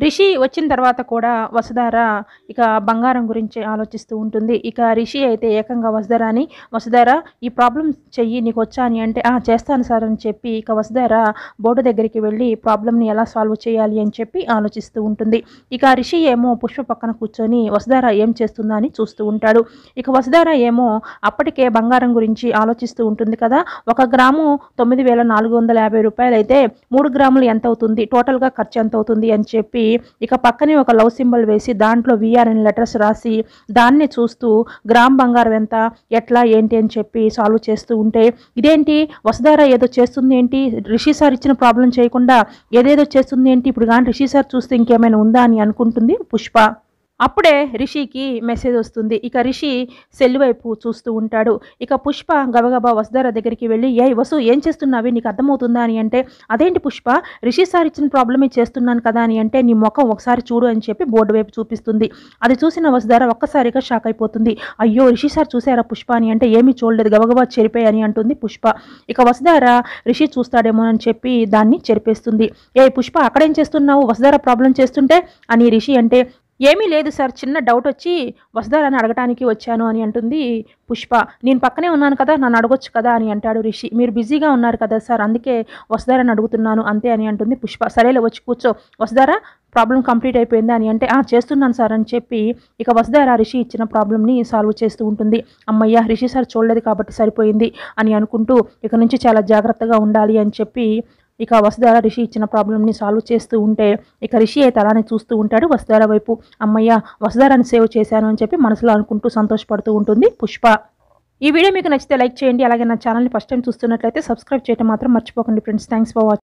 రిషి వచ్చిన తర్వాత కూడా వసుధార ఇక బంగారం గురించి ఆలోచిస్తూ ఉంటుంది. ఇక రిషి అయితే ఏకంగా వసుధారాని వసుధార ఈ ప్రాబ్లం చెయ్యి నీకు వచ్చా అని అంటే ఆ చేస్తాను సార్ అని చెప్పి ఇక వసుధార బోర్డు దగ్గరికి వెళ్ళి ప్రాబ్లమ్ని ఎలా సాల్వ్ చేయాలి అని చెప్పి ఆలోచిస్తూ ఉంటుంది. ఇక రిషి ఏమో పుష్ప పక్కన కూర్చొని వసుధార ఏం చేస్తుందా అని చూస్తూ ఉంటాడు. ఇక వసుధార ఏమో అప్పటికే బంగారం గురించి ఆలోచిస్తూ ఉంటుంది కదా. ఒక గ్రాము తొమ్మిది వేల నాలుగు వందల యాభై రూపాయలు అయితే మూడు గ్రాములు ఎంత అవుతుంది టోటల్గా ఖర్చు ఎంత అవుతుంది అని చెప్పి ఇక పక్కనే ఒక లవ్ సింబల్ వేసి దాంట్లో విఆర్ అని లెటర్స్ రాసి దాన్ని చూస్తూ గ్రామ్ బంగారం ఎంత ఎట్లా ఏంటి అని చెప్పి సాల్వ్ చేస్తూ ఉంటే ఇదేంటి వసుధార ఏదో చేస్తుంది ఏంటి రిషి సార్ ఇచ్చిన ప్రాబ్లం చేయకుండా ఏదేదో చేస్తుంది ఏంటి ఇప్పుడు కానీ రిషి సార్ చూస్తే ఇంకేమైనా ఉందా అని అనుకుంటుంది పుష్ప. అప్పుడే రిషికి మెసేజ్ వస్తుంది. ఇక రిషి సెల్ వైపు చూస్తూ ఉంటాడు. ఇక పుష్ప గబగబా వసుధార దగ్గరికి వెళ్ళి ఏ వసు ఏం చేస్తున్నావి? నీకు అర్థమవుతుందా? అని అంటే అదేంటి పుష్ప? రిషి సార్ ఇచ్చిన ప్రాబ్లమే చేస్తున్నాను కదా? అని అంటే నీ ముఖం ఒకసారి చూడు అని చెప్పి బోర్డు వైపు చూపిస్తుంది. అది చూసిన వసుధార ఒక్కసారిగా షాక్ అయిపోతుంది. అయ్యో రిషి సార్ చూసారా పుష్ప? అని అంటే ఏమీ చూడలేదు. గబగబా చెరిపోయి అని అంటుంది పుష్ప. ఇక వసుధార రిషి చూస్తాడేమో అని చెప్పి దాన్ని చెరిపేస్తుంది. ఏ పుష్ప అక్కడేం చేస్తున్నావు? వసుధార ప్రాబ్లం చేస్తుంటే? అని రిషి అంటే ఏమీ లేదు సార్ చిన్న డౌట్ వచ్చి వసుధారాన్ని అడగటానికి వచ్చాను అని అంటుంది పుష్ప. నేను పక్కనే ఉన్నాను కదా నన్ను అడగొచ్చు కదా అని అంటాడు రిషి. మీరు బిజీగా ఉన్నారు కదా సార్ అందుకే వసుధారాన్ని అడుగుతున్నాను అంతే అని అంటుంది పుష్ప. సరేలే వచ్చి కూర్చో. వసుధారా ప్రాబ్లం కంప్లీట్ అయిపోయిందా అని అంటే ఆ చేస్తున్నాను సార్ అని చెప్పి ఇక వసుధార రిషి ఇచ్చిన ప్రాబ్లమ్ని సాల్వ్ చేస్తూ ఉంటుంది. అమ్మయ్య రిషి సార్ చూడలేదు కాబట్టి సరిపోయింది అని అనుకుంటూ ఇక నుంచి చాలా జాగ్రత్తగా ఉండాలి అని చెప్పి ఇక వసుధార రిషి ఇచ్చిన ప్రాబ్లమ్ని సాల్వ్ చేస్తూ ఉంటే ఇక రిషి అయితే అలానే చూస్తూ ఉంటాడు? వసుధార వైపు అమ్మయ్య వసుధారాన్ని సేవ్ చేశాను అని చెప్పి మనసులో అనుకుంటూ సంతోషపడుతూ ఉంటుంది పుష్ప. ఈ వీడియో మీకు నచ్చితే లైక్ చేయండి. అలాగే నా ఛానల్ని ఫస్ట్ టైం చూస్తున్నట్లయితే సబ్స్క్రైబ్ చేయడం మాత్రం మర్చిపోకండి ఫ్రెండ్స్. Thanks for watching